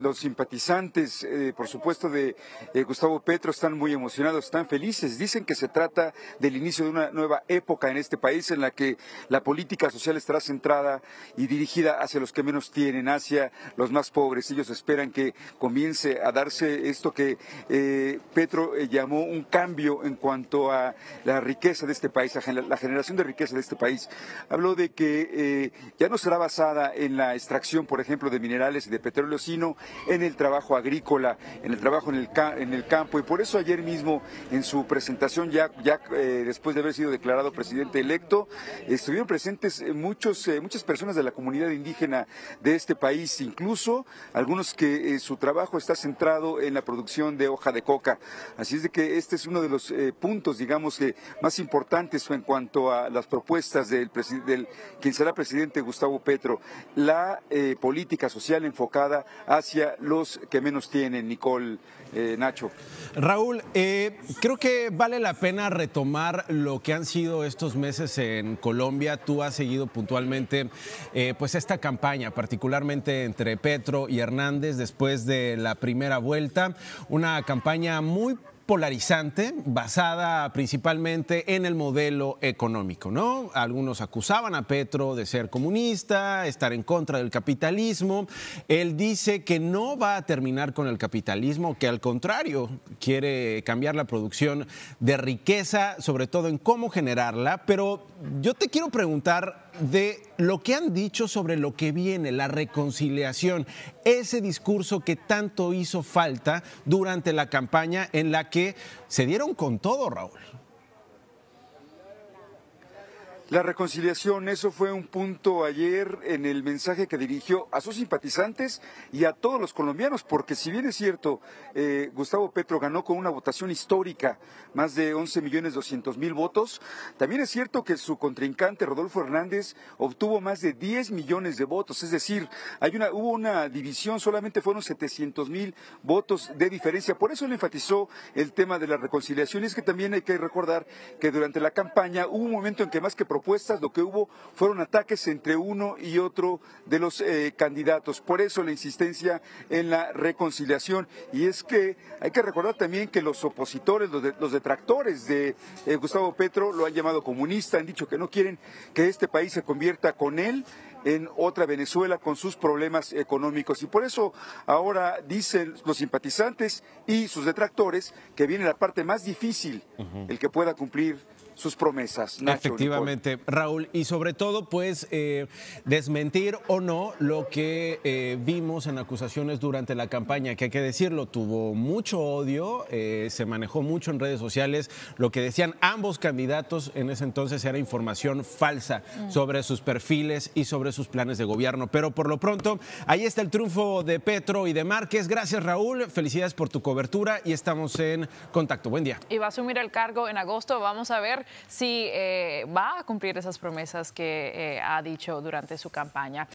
Los simpatizantes, eh, por supuesto, de eh, Gustavo Petro están muy emocionados, están felices. Dicen que se trata del inicio de una nueva época en este país en la que la política social estará centrada y dirigida hacia los que menos tienen, hacia los más pobres. Ellos esperan que comience a darse esto que eh, Petro llamó un cambio en cuanto a la riqueza de este país, la generación de riqueza de este país. Habló de que ya no será basada en la extracción, por ejemplo, de minerales y de petróleo, sino en el trabajo agrícola, en el trabajo en el, en el campo. Y por eso ayer mismo, en su presentación, ya, ya eh, después de haber sido declarado presidente electo, estuvieron presentes eh, muchos, eh, muchas personas de la comunidad indígena de este país, incluso algunos que su trabajo está centrado en la producción de hoja de coca. Así es de que este es uno de los puntos, digamos, que más importantes en cuanto a las propuestas del, del quien será presidente Gustavo Petro, la política social enfocada hacia los que menos tienen, Nicole, eh, Nacho. Raúl, eh, creo que vale la pena retomar lo que han sido estos meses en Colombia. Tú has seguido puntualmente eh, pues esta campaña, particularmente entre Petro y Hernández después de la primera vuelta. Una campaña muy polarizante, basada principalmente en el modelo económico, ¿no? Algunos acusaban a Petro de ser comunista, estar en contra del capitalismo. Él dice que no va a terminar con el capitalismo, que al contrario quiere cambiar la producción de riqueza, sobre todo en cómo generarla. Pero yo te quiero preguntar de lo que han dicho sobre lo que viene, la reconciliación, ese discurso que tanto hizo falta durante la campaña en la que se dieron con todo, Raúl. La reconciliación, eso fue un punto ayer en el mensaje que dirigió a sus simpatizantes y a todos los colombianos, porque si bien es cierto, eh, Gustavo Petro ganó con una votación histórica, más de 11 millones 200 mil votos, también es cierto que su contrincante Rodolfo Hernández obtuvo más de 10 millones de votos, es decir, hay una, hubo una división, solamente fueron 700 mil votos de diferencia, por eso le enfatizó el tema de la reconciliación. Y es que también hay que recordar que durante la campaña hubo un momento en que más que propuestas, lo que hubo fueron ataques entre uno y otro de los eh, candidatos. Por eso la insistencia en la reconciliación. Y es que hay que recordar también que los opositores, los, detractores de eh, Gustavo Petro lo han llamado comunista, han dicho que no quieren que este país se convierta con él en otra Venezuela con sus problemas económicos. Y por eso ahora dicen los simpatizantes y sus detractores que viene la parte más difícil, el que pueda cumplir sus promesas. Efectivamente, Raúl, y sobre todo, pues, eh, desmentir o no lo que eh, vimos en acusaciones durante la campaña, que hay que decirlo, tuvo mucho odio, eh, se manejó mucho en redes sociales, lo que decían ambos candidatos en ese entonces era información falsa mm. sobre sus perfiles y sobre sus planes de gobierno. Pero por lo pronto, ahí está el triunfo de Petro y de Márquez. Gracias, Raúl, felicidades por tu cobertura y estamos en contacto. Buen día. Y va a asumir el cargo en agosto, vamos a si eh, va a cumplir esas promesas que eh, ha dicho durante su campaña.